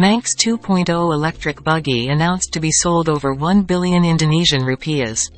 Manx 2.0 electric buggy announced to be sold over 1 billion Indonesian rupiahs.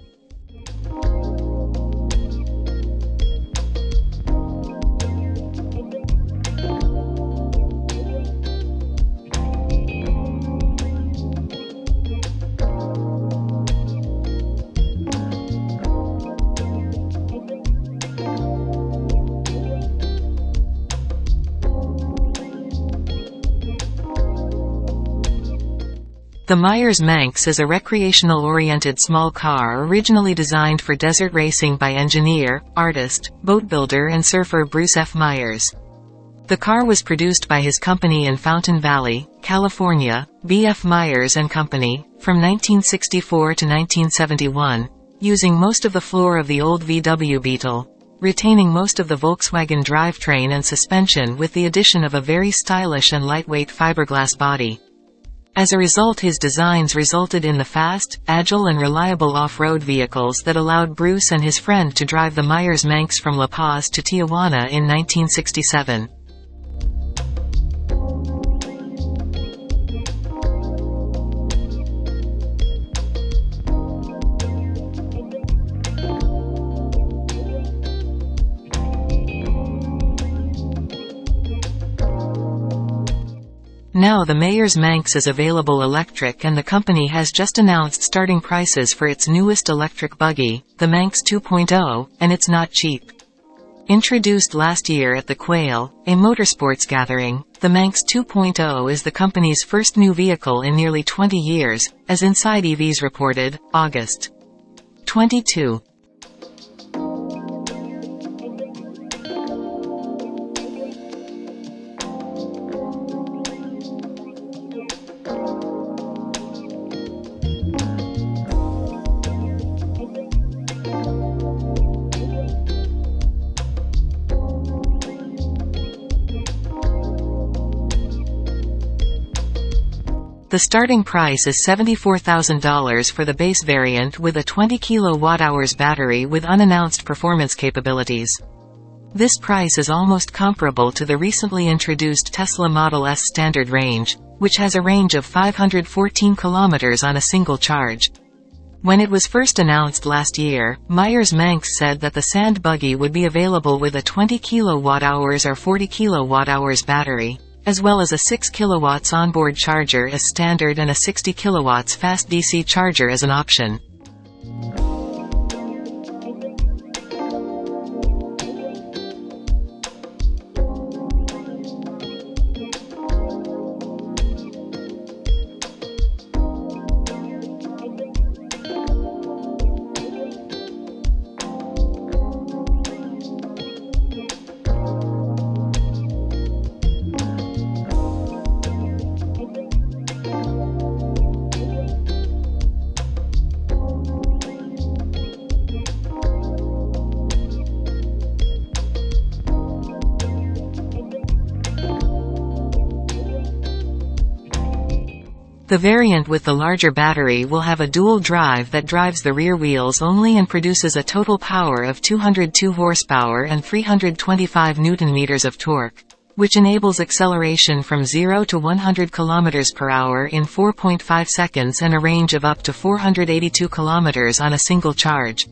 The Meyers Manx is a recreational-oriented small car originally designed for desert racing by engineer, artist, boat builder and surfer Bruce F. Meyers. The car was produced by his company in Fountain Valley, California, B.F. Meyers and Company, from 1964 to 1971, using most of the floor of the old VW Beetle, retaining most of the Volkswagen drivetrain and suspension with the addition of a very stylish and lightweight fiberglass body. As a result his designs resulted in the fast, agile and reliable off-road vehicles that allowed Bruce and his friend to drive the Meyers Manx from La Paz to Tijuana in 1967. Now the Meyers Manx is available electric and the company has just announced starting prices for its newest electric buggy, the Manx 2.0, and it's not cheap. Introduced last year at the Quail, a motorsports gathering, the Manx 2.0 is the company's first new vehicle in nearly 20 years, as Inside EVs reported, August 22. The starting price is $74,000 for the base variant with a 20 kWh battery with unannounced performance capabilities. This price is almost comparable to the recently introduced Tesla Model S standard range, which has a range of 514 km on a single charge. When it was first announced last year, Meyers Manx said that the sand buggy would be available with a 20 kWh or 40 kWh battery as well as a 6 kW onboard charger as standard and a 60 kW fast DC charger as an option. The variant with the larger battery will have a dual drive that drives the rear wheels only and produces a total power of 202 horsepower and 325 newton-meters of torque, which enables acceleration from 0 to 100 km per hour in 4.5 seconds and a range of up to 482 km on a single charge.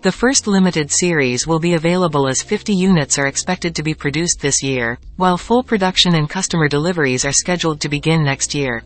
The first limited series will be available as 50 units are expected to be produced this year, while full production and customer deliveries are scheduled to begin next year.